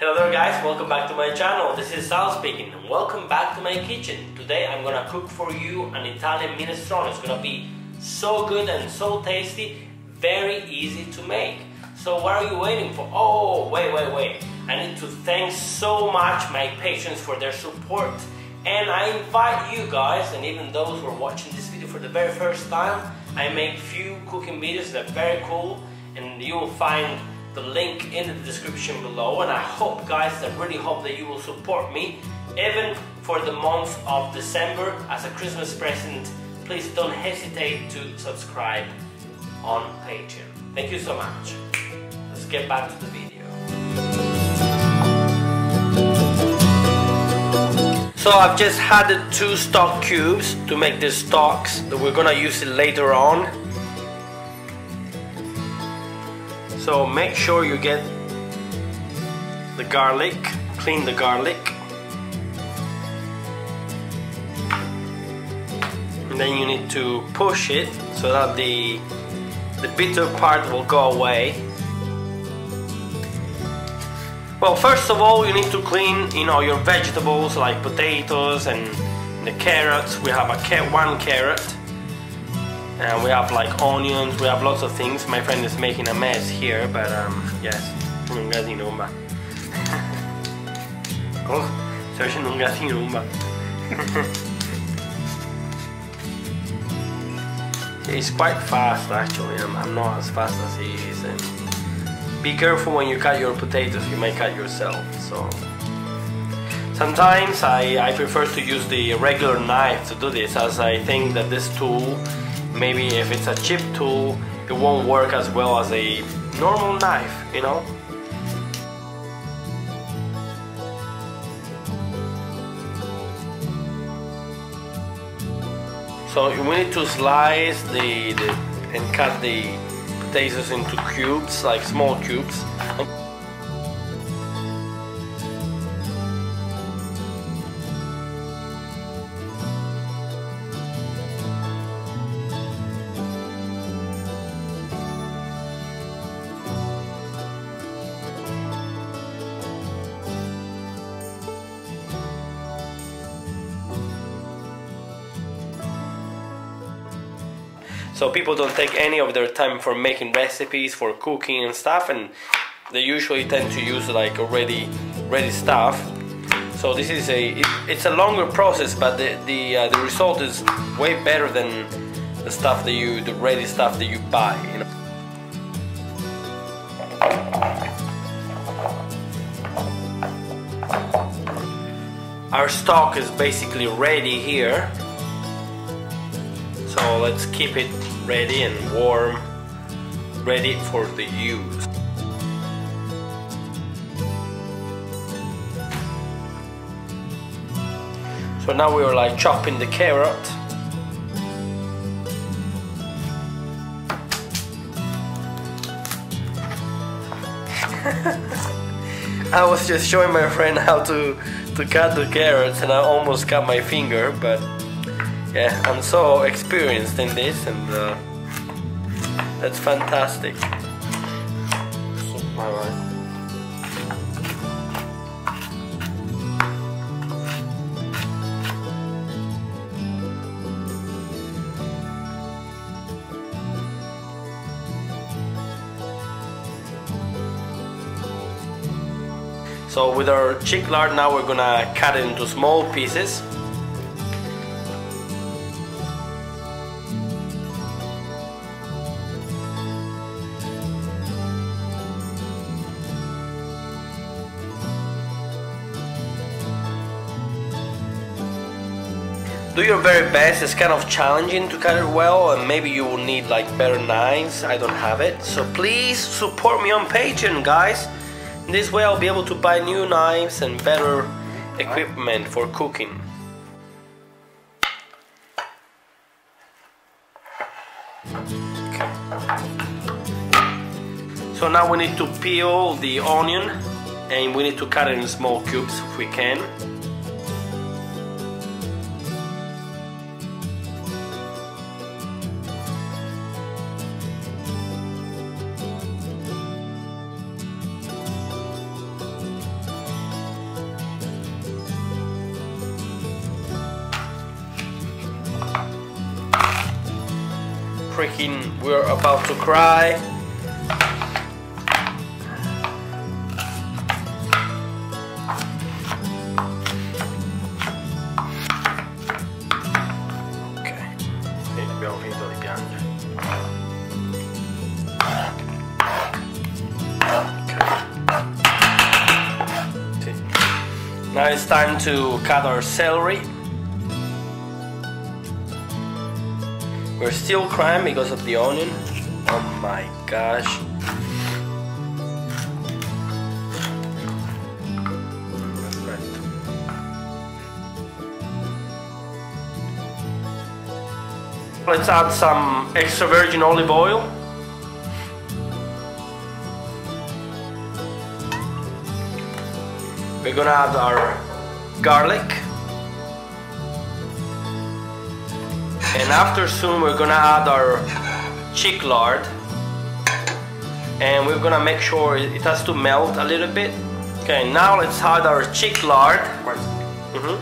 Hello there guys, welcome back to my channel. This is Sal speaking and welcome back to my kitchen. Today I'm gonna cook for you an Italian minestrone. It's gonna be so good and so tasty, very easy to make. So what are you waiting for? Oh, wait, wait, wait. I need to thank so much my patrons for their support. And I invite you guys, and even those who are watching this video for the very first time, I make few cooking videos that are very cool and you will find the link in the description below and I hope guys I really hope that you will support me even for the month of December as a Christmas present. Please don't hesitate to subscribe on Patreon. Thank you so much. Let's get back to the video. So I've just added two stock cubes to make the stocks that we're gonna use it later on So make sure you get the garlic, clean the garlic. And then you need to push it so that the, the bitter part will go away. Well, first of all, you need to clean, you know, your vegetables like potatoes and the carrots. We have a one carrot and we have like onions, we have lots of things. My friend is making a mess here, but um, yes, un casino ba. oh, sto facendo un casino ba. It's quite fast actually, I'm, I'm not as fast as he is. And be careful when you cut your potatoes, you might cut yourself. So Sometimes I, I prefer to use the regular knife to do this as I think that this tool maybe if it's a cheap tool it won't work as well as a normal knife you know? So we need to slice the, the and cut the potatoes into cubes like small cubes So people don't take any of their time for making recipes, for cooking and stuff, and they usually tend to use like already ready stuff. So this is a it, it's a longer process, but the the uh, the result is way better than the stuff that you the ready stuff that you buy. You know. Our stock is basically ready here so let's keep it ready and warm ready for the use. So now we are like chopping the carrot. I was just showing my friend how to to cut the carrots and I almost cut my finger but yeah, I'm so experienced in this and uh, that's fantastic. So, alright. So with our chick lard now we're gonna cut it into small pieces do your very best. It's kind of challenging to cut it well and maybe you will need like better knives. I don't have it. So please support me on Patreon guys. This way I'll be able to buy new knives and better equipment for cooking. So now we need to peel the onion and we need to cut it in small cubes if we can. Freaking, we're about to cry. Ok, piangere. Now it's time to cut our celery. We're still crying because of the onion. Oh my gosh. Let's add some extra virgin olive oil. We're gonna add our garlic. And after soon we're gonna add our chick lard. And we're gonna make sure it has to melt a little bit. Okay, now let's add our chick lard. Mm -hmm.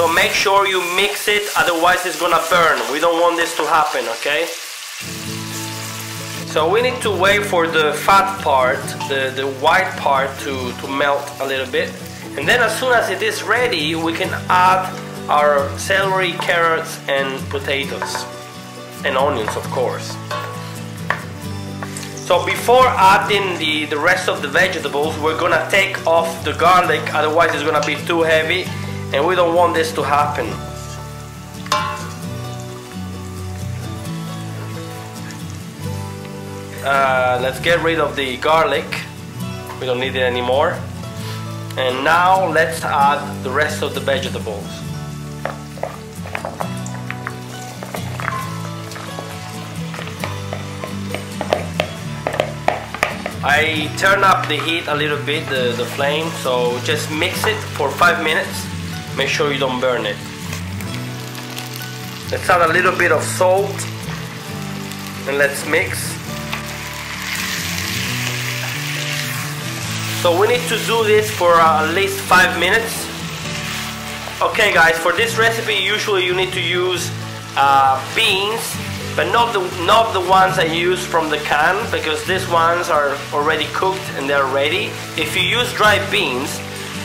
So make sure you mix it, otherwise it's gonna burn. We don't want this to happen, okay? So we need to wait for the fat part, the, the white part to, to melt a little bit. And then as soon as it is ready, we can add our celery, carrots and potatoes. And onions, of course. So before adding the, the rest of the vegetables, we're gonna take off the garlic, otherwise it's gonna be too heavy and we don't want this to happen. Uh, let's get rid of the garlic. We don't need it anymore. And now let's add the rest of the vegetables. I turn up the heat a little bit, the, the flame, so just mix it for 5 minutes Make sure you don't burn it. Let's add a little bit of salt and let's mix. So we need to do this for uh, at least 5 minutes. Okay guys, for this recipe usually you need to use uh, beans but not the not the ones I use from the can because these ones are already cooked and they're ready. If you use dry beans,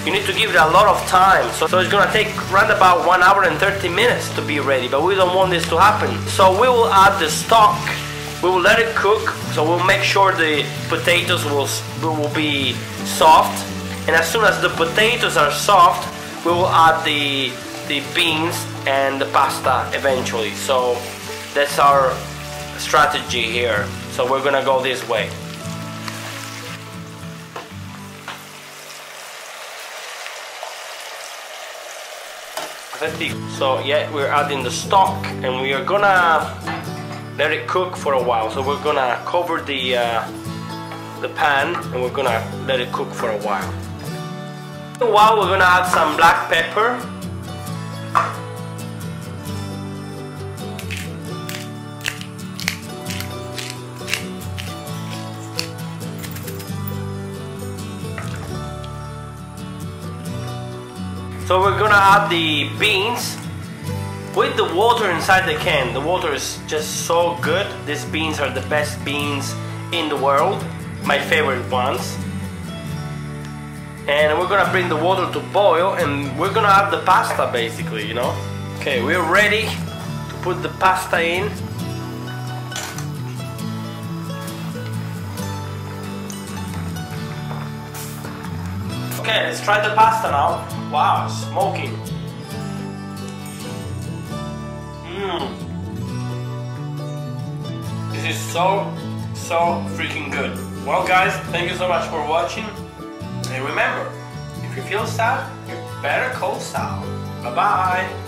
you need to give it a lot of time. So, so it's gonna take around about 1 hour and 30 minutes to be ready, but we don't want this to happen. So we will add the stock, we will let it cook, so we'll make sure the potatoes will, will be soft. And as soon as the potatoes are soft, we will add the, the beans and the pasta eventually. So that's our strategy here. So we're gonna go this way. So yeah, we're adding the stock and we are gonna let it cook for a while. So we're gonna cover the, uh, the pan and we're gonna let it cook for a while. While we're gonna add some black pepper So we're gonna add the beans with the water inside the can. The water is just so good. These beans are the best beans in the world. My favorite ones. And we're gonna bring the water to boil and we're gonna have the pasta basically, you know? Okay, we're ready to put the pasta in. Okay, let's try the pasta now. Wow, smoking. So, so freaking good. Well guys, thank you so much for watching. And remember, if you feel sad, you better call Sal. Bye bye.